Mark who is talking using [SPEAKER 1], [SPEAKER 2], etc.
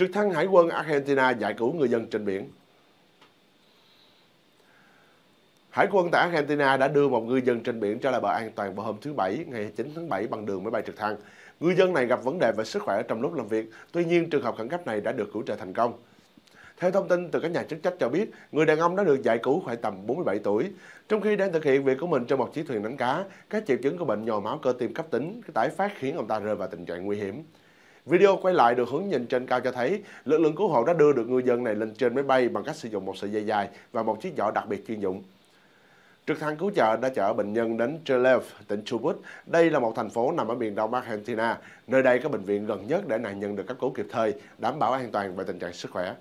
[SPEAKER 1] Trực thăng Hải quân Argentina giải cứu người dân trên biển. Hải quân tại Argentina đã đưa một ngư dân trên biển trở lại bờ an toàn vào hôm thứ Bảy, ngày 9 tháng 7 bằng đường máy bay trực thăng. Ngư dân này gặp vấn đề về sức khỏe trong lúc làm việc, tuy nhiên trường hợp khẩn cấp này đã được cứu trợ thành công. Theo thông tin từ các nhà chức trách cho biết, người đàn ông đã được giải cứu khoảng tầm 47 tuổi. Trong khi đang thực hiện việc của mình trên một chiếc thuyền đánh cá, các triệu chứng của bệnh nhồi máu cơ tim cấp tính tái phát khiến ông ta rơi vào tình trạng nguy hiểm. Video quay lại được hướng nhìn trên cao cho thấy lực lượng cứu hộ đã đưa được ngư dân này lên trên máy bay bằng cách sử dụng một sợi dây dài và một chiếc giỏ đặc biệt chuyên dụng. Trực thăng cứu trợ đã chở bệnh nhân đến Trelew, tỉnh Chubut. Đây là một thành phố nằm ở miền đông Argentina. Nơi đây có bệnh viện gần nhất để nạn nhân được cấp cứu kịp thời, đảm bảo an toàn về tình trạng sức khỏe.